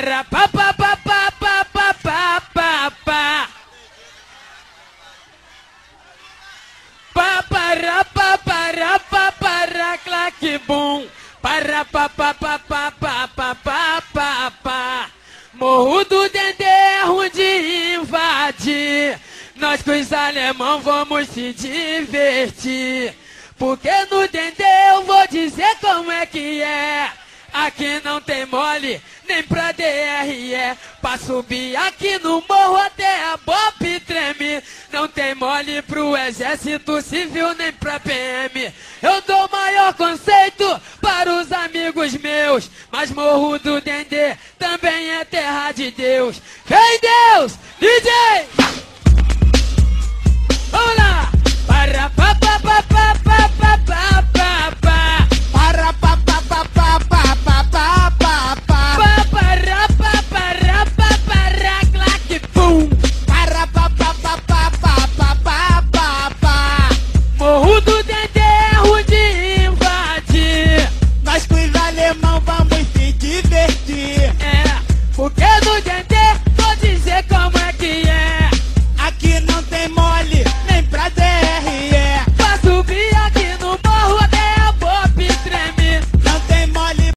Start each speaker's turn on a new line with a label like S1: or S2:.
S1: para pa pa pa pa pa pa pa pa pa pa para pa para pa para claque bom para pa pa pa pa pa pa pa pa pa Morro do Dendê é ruim de invadir Nós com os alemão vamos se divertir Porque no Dendê eu vou dizer como é que é Aqui não tem mole, nem pra Pra subir aqui no morro até a BOP treme. Não tem mole pro exército civil, nem pra PM. Eu dou maior conceito para os amigos meus. Mas morro do Dendê também é terra de Deus. Vem Deus, DJ!